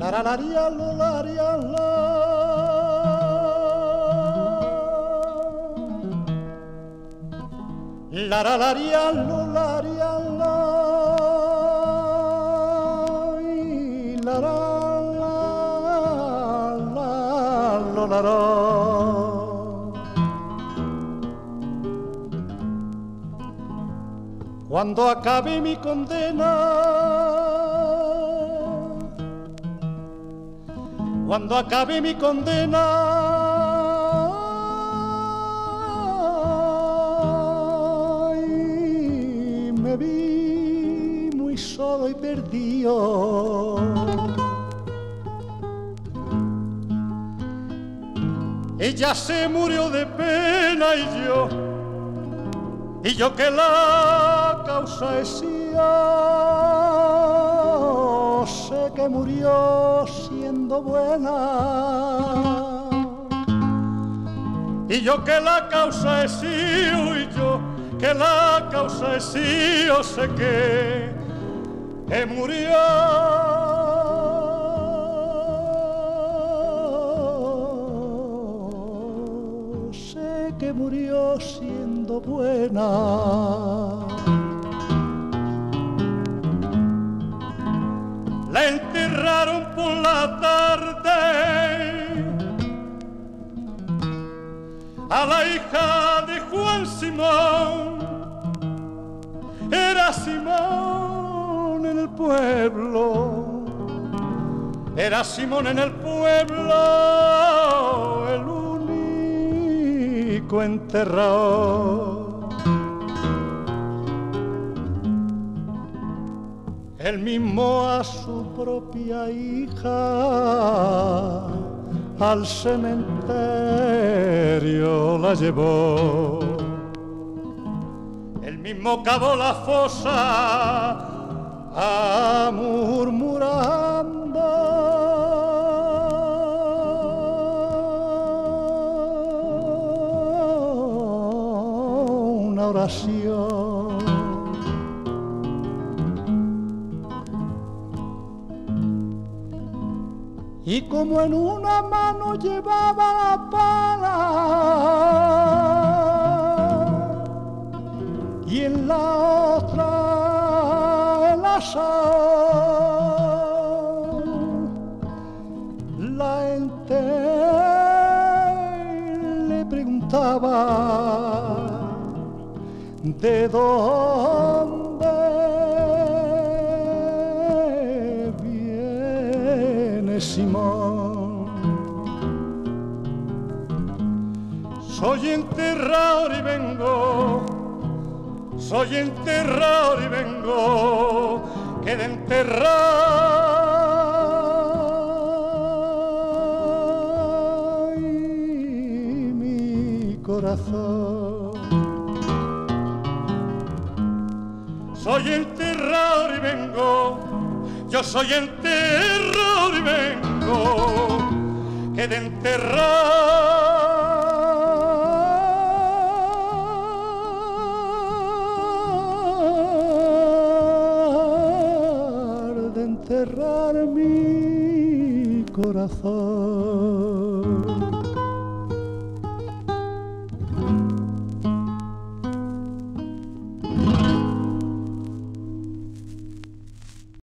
la la la la la. La la la la cuando acabe mi condena, cuando acabe mi condena, me vi muy solo y perdido. Ella se murió de pena y yo, y yo que la causa que murió siendo buena. Y yo que la causa es y yo que la causa es yo sé que, que murió. Sé que murió siendo buena. Por la tarde a la hija de Juan Simón. Era Simón en el pueblo, era Simón en el pueblo, el único enterrado. Él mismo a su propia hija al cementerio la llevó. El mismo cavó la fosa a murmurando oración. Y como en una mano llevaba la pala. Y en la otra el asa, la ente le preguntaba de dónde Simón. Soy enterrador y vengo, soy enterrador y vengo, que de enterrar mi corazón. Soy enterrador y vengo, yo soy enterrador y vengo, que de enterrar, de enterrar mi corazón.